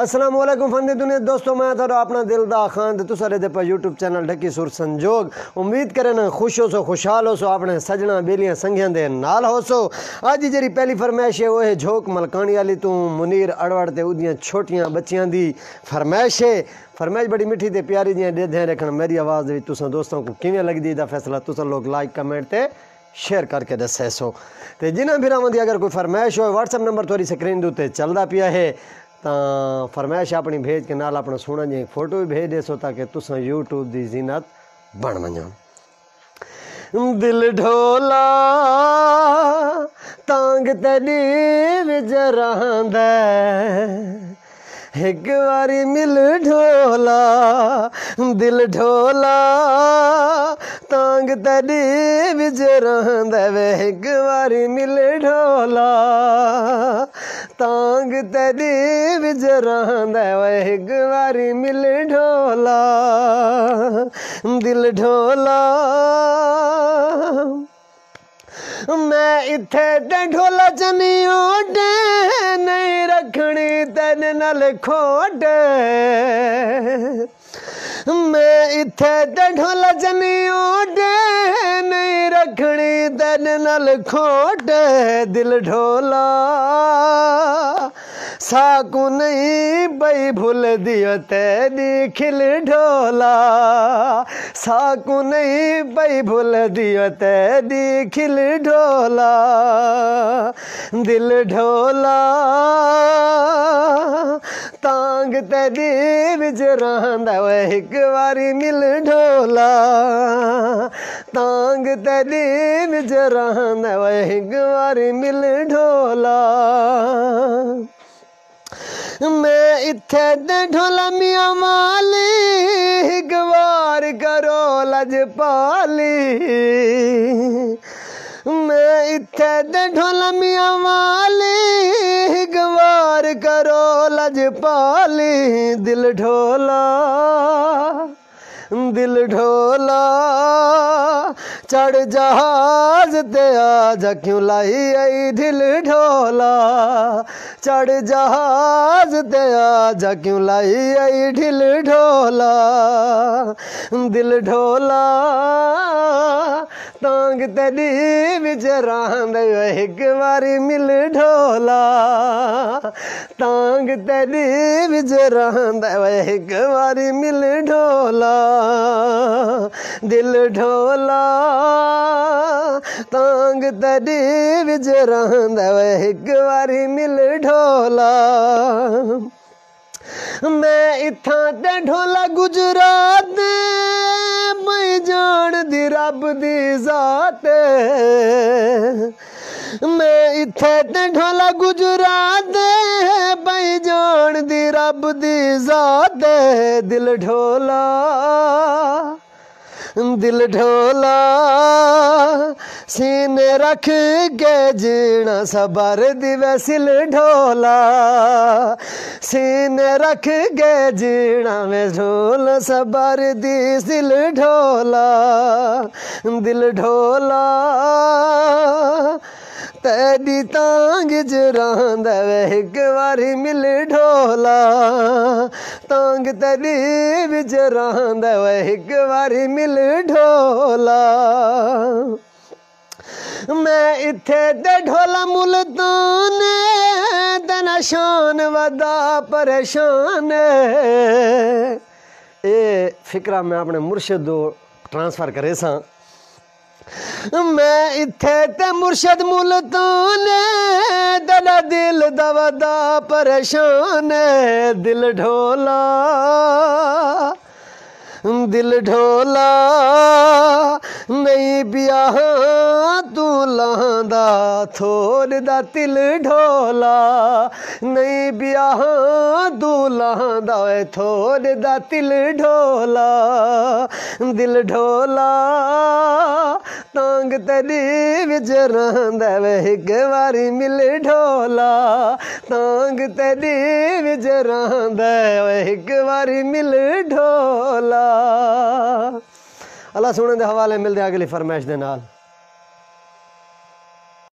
असलम फंदी दुनिया दोस्तों, मैं था अपना दिल दा खान। तो सारे दे यूट्यूब चैनल ढकी सुर संजोग। उम्मीद करें खुश हो सो, खुशहाल हो सो अपने सजना, बेलियाँ, संघियाँ दे नाल हो सो। अज जी पहली फरमाइश है, वो है झोक मलकानी वाली। तू मुनीर अड़वड़ ते उदियाँ छोटियाँ बच्चियाँ दी फरमाइश है। फरमाइश बड़ी मिठी ते प्यारी जी दे ध्यान रखना। मेरी आवाज़ भी तुसा दोस्तों को किवें लगदी दा फैसला? तुसा लोग लाइक कमेंट ते शेयर करके दसे सो। ते जिन्हें भी दी अगर कोई फरमाइश हो व्हाट्सअप नंबर थोड़ी स्क्रीन दे चलता पिया है। ਤਾਂ ਫਰਮਾਇਸ਼ ਆਪਣੀ ਭੇਜ ਕੇ ਨਾਲ ਆਪਣਾ ਸੋਹਣਾ ਜਿਹਾ ਫੋਟੋ ਵੀ ਭੇਜ ਦੇ, ਸੋ ਤਾਂ ਕਿ ਤੁਸੀਂ YouTube ਦੀ ਜ਼ੀਨਤ ਬਣ ਵਣੋ ਦਿਲ ਢੋਲਾ, ਤਾਂਗ ਤੜੀ ਵਿੱਚ ਰਹਾਂਦਾ ਇੱਕ ਵਾਰੀ ਮਿਲ ਢੋਲਾ, ਦਿਲ ਢੋਲਾ, ਤਾਂਗ ਤੜੀ ਵਿੱਚ ਰਹਾਂਦਾ ਵੇ ਇੱਕ ਵਾਰੀ ਮਿਲ ਢੋਲਾ तांग वे एक बारी मिल ढोला, दिल ढोला। मैं इथे ते ढोला चनी ओडे नहीं रखनी तेन नल खोट। मैं इथे ते ढोला चनी ओडे नहीं रखनी तेन नल खोट, दिल ढोला। साकू नहीं बई भूल दियो तेरी खिल ढोला। साकू नहीं बई भूल दियो तेरी खिल ढोला। दिल ढोला, तांग तेरी बिच रहंदा वे एक बारी मिल ढोला। तांग तेरी बिच रहंदा एक बारी मिल ढोला। मैं इथे ढोला मियाँ माली, गवार करो लजपाली मैं इथे ढोला मियाँ माली, गवार करो लजपाली दिल ढोला दिल ढोला। चढ़ जहाज़ ते आज क्यों लाई आई ढिल ढोला? चढ़ जहाज़ ते आज क्यों लाई आई ढिल ढोला? दिल ढोला तांग तेरी बिच रांद एक बारी मिल ढोला। तांग तेरी बिच रांद एक बारी मिल ढोला। दिल ढोला। तांग तेरी बिच रांद एक बारी मिल ढोला। मैं इत्थां ते ढोला गुजरात। ਰੱਬ ਦੀ ਜ਼ਾਤ ਮੈਂ ਇੱਥੇ ਢੰਡੋਲਾ ਗੁਜਰਾਤ, ਬਈ ਜਾਣ ਦੀ ਰੱਬ ਦੀ ਜ਼ਾਤ, ਦਿਲ ਢੋਲਾ। ਦਿਲ ਢੋਲਾ, ਸੀਨੇ ਰੱਖ ਕੇ ਜੀਣਾ ਸਬਰ ਦੀ ਵੈਸਿਲ ਢੋਲਾ। ਸੀਨੇ ਰੱਖ ਕੇ ਜੀਣਾ ਵੇ ਢੋਲ, ਸਬਰ ਦੀ ਸਿਲ ਢੋਲਾ। ਦਿਲ ਢੋਲਾ, ਤੇਰੀ ਤਾਂਗ ਜਰਾਂਦਾ ਵੇ, ਇੱਕ ਵਾਰੀ ਮਿਲ ਢੋਲਾ। ਤੰਗ ਤਰੀ ਵਿੱਚ ਰਾਂਦਾ ਵੇ, ਇੱਕ ਵਾਰੀ ਮਿਲ ਢੋਲਾ। ਮੈਂ ਇੱਥੇ ਤੇ ਢੋਲਾ ਮੁਲਤਾਨ ਤਨਾ ਸ਼ਾਨ ਵਦਾ ਪਰੇਸ਼ਾਨ। ਇਹ ਫਿਕਰਾ ਮੈਂ ਆਪਣੇ ਮੁਰਸ਼ਿਦ ਤੋਂ ਟ੍ਰਾਂਸਫਰ ਕਰੇ ਸਾਂ। सा मैं इथे ते मुर्शद मुल्तान तेरा दिल दवदा परेशान दिल ढोला दिल ढोला नहीं ब्याह ਤੂੰ ਲਾਂਦਾ ਥੋੜ ਦਾ ਤਿਲ ਢੋਲਾ ਨਹੀਂ ਵਿਆਹ ਤੂੰ ਲਾਂਦਾ ਓਏ ਥੋੜ ਦਾ ਤਿਲ ਢੋਲਾ ਦਿਲ ਢੋਲਾ ਤਾਂਗ ਤੇਰੀ ਵਿੱਚ ਰਹਿੰਦਾ ਵੇ, ਇੱਕ ਵਾਰੀ ਮਿਲ ਢੋਲਾ। ਤਾਂਗ ਤੇਰੀ ਵਿੱਚ ਰਹਿੰਦਾ ਓਏ ਇੱਕ ਵਾਰੀ ਮਿਲ ਢੋਲਾ। ਅੱਲਾ ਸੁਣਨ ਦੇ ਹਵਾਲੇ ਮਿਲਦੇ ਅਗਲੀ ਫਰਮਾਇਸ਼ ਦੇ ਨਾਲ।